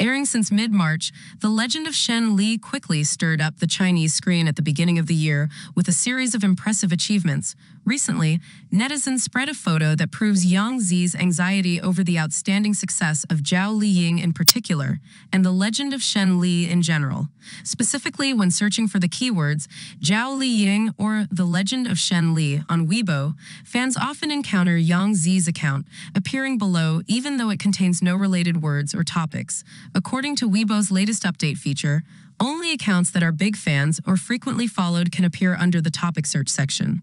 Airing since mid March, The Legend of Shen Li quickly stirred up the Chinese screen at the beginning of the year with a series of impressive achievements. Recently, netizens spread a photo that proves Yang Zi's anxiety over the outstanding success of Zhao Liying in particular, and The Legend of Shen Li in general. Specifically, when searching for the keywords Zhao Liying or The Legend of Shen Li on Weibo, fans often encounter Yang Zi's account, appearing below even though it contains no related words or topics. According to Weibo's latest update feature, only accounts that are big fans or frequently followed can appear under the topic search section.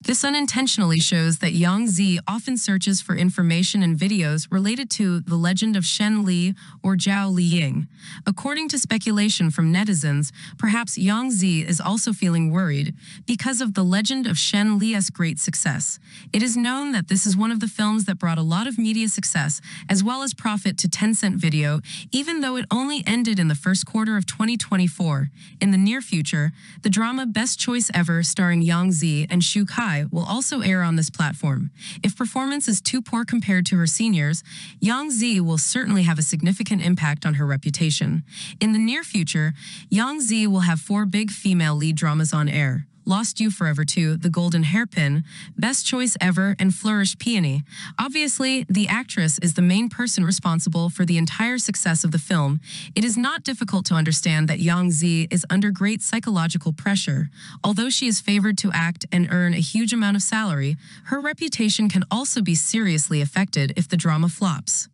This unintentionally shows that Yang Zi often searches for information and videos related to the legend of Shen Li or Zhao Liying. According to speculation from netizens, perhaps Yang Zi is also feeling worried because of the legend of Shen Li's great success. It is known that this is one of the films that brought a lot of media success as well as profit to Tencent Video, even though it only ended in the first quarter of 2024. In the near future, the drama Best Choice Ever starring Yang Zi and Shu Will also air on this platform. If performance is too poor compared to her seniors, Yang Zi will certainly have a significant impact on her reputation. In the near future, Yang Zi will have four big female lead dramas on air. Lost You Forever 2, The Golden Hairpin, Best Choice Ever, and Flourish Peony. Obviously, the actress is the main person responsible for the entire success of the film. It is not difficult to understand that Yang Zi is under great psychological pressure. Although she is favored to act and earn a huge amount of salary, her reputation can also be seriously affected if the drama flops.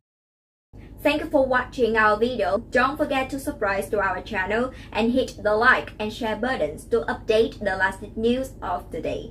Thank you for watching our video. Don't forget to subscribe to our channel and hit the like and share buttons to update the latest news of the day.